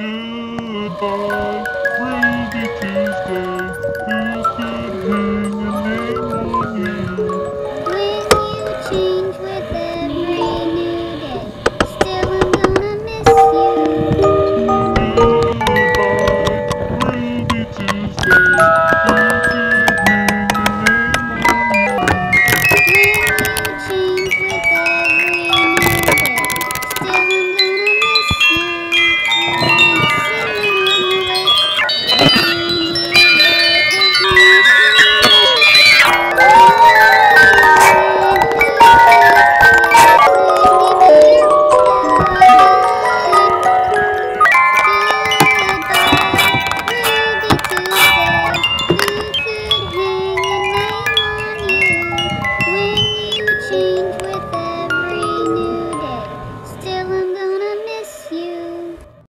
Goodbye, Ruby Tuesday.